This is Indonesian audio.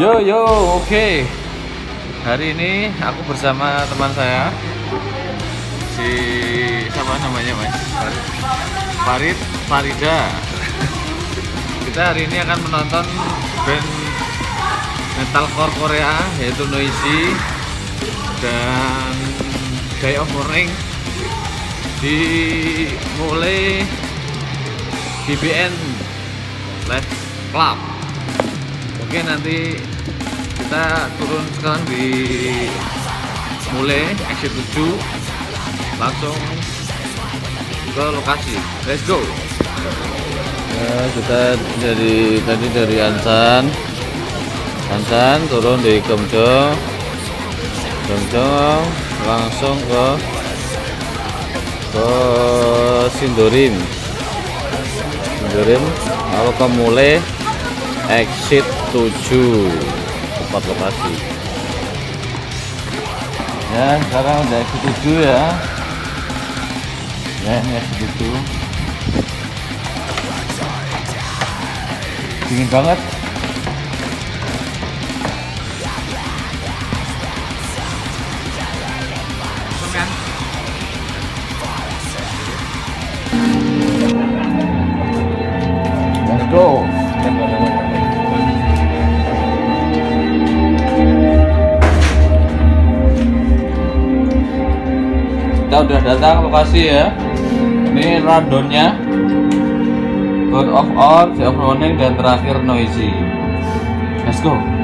Yo yo, oke. Hari ini aku bersama teman saya si siapa namanya mas? Farid, Farid Farida. Kita hari ini akan menonton band metalcore Korea yaitu Noisy dan Day of Morning di mulai BBN Live Club. Oke nanti kita turun sekarang di mulai exit 7 langsung ke lokasi. Let's go. Ya, kita dari tadi dari Ansan. Ansan turun di Gemjong. Gemjong langsung ke ke Sindorim. Sindorim lalu ke mulai exit 7 tempat lokasi. Ya sekarang udah exit 7 ya. Ya ini exit 7 dingin banget Udah datang lokasi ya. Ini randonnya. God of War, The of Running, dan terakhir Noisy. Let's go.